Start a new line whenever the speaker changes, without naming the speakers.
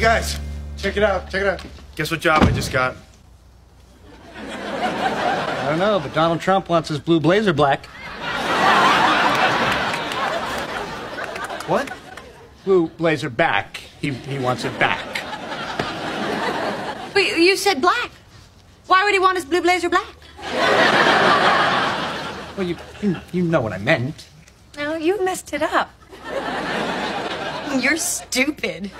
You guys, check it out. Check it out. Guess what job I just got?
I don't know, but Donald Trump wants his blue blazer black.
What?
Blue blazer back. He, he wants it back.
But you said black. Why would he want his blue blazer black?
Well, you, you, you know what I meant.
No, you messed it up. You're stupid.